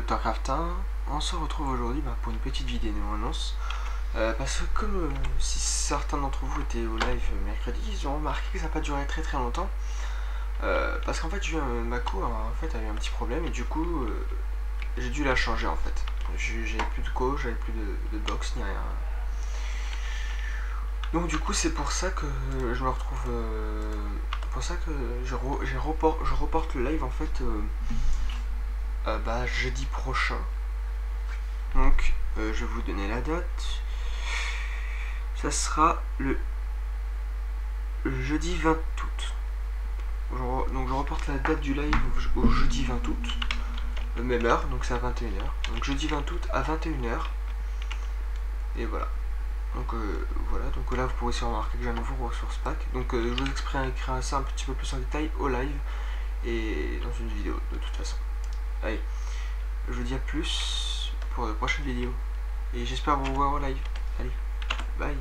Dr Craftin. On se retrouve aujourd'hui bah, pour une petite vidéo annonce. Euh, parce que comme euh, si certains d'entre vous étaient au live mercredi, ils ont remarqué que ça n'a pas duré très très longtemps. Euh, parce qu'en fait, eu un, ma co en fait, a eu un petit problème et du coup, j'ai dû la changer en fait. J'avais plus de co, j'avais plus de, de box ni rien. Donc du coup, c'est pour ça que je me retrouve pour ça que je reporte le live en fait euh, bah, jeudi prochain. Donc euh, je vais vous donner la date. Ça sera le, jeudi 20 août. donc je reporte la date du live au, jeudi 20 août. Même heure, donc c'est à 21h. Donc jeudi 20 août à 21h. Et voilà. Donc euh, voilà, donc là vous pourrez aussi remarquer que j'ai un nouveau ressource pack. Donc euh, je vous expliquerai ça un petit peu plus en détail au live et dans une vidéo de toute façon. Allez, je vous dis à plus pour de prochaines vidéos. Et j'espère vous revoir au live. Allez, bye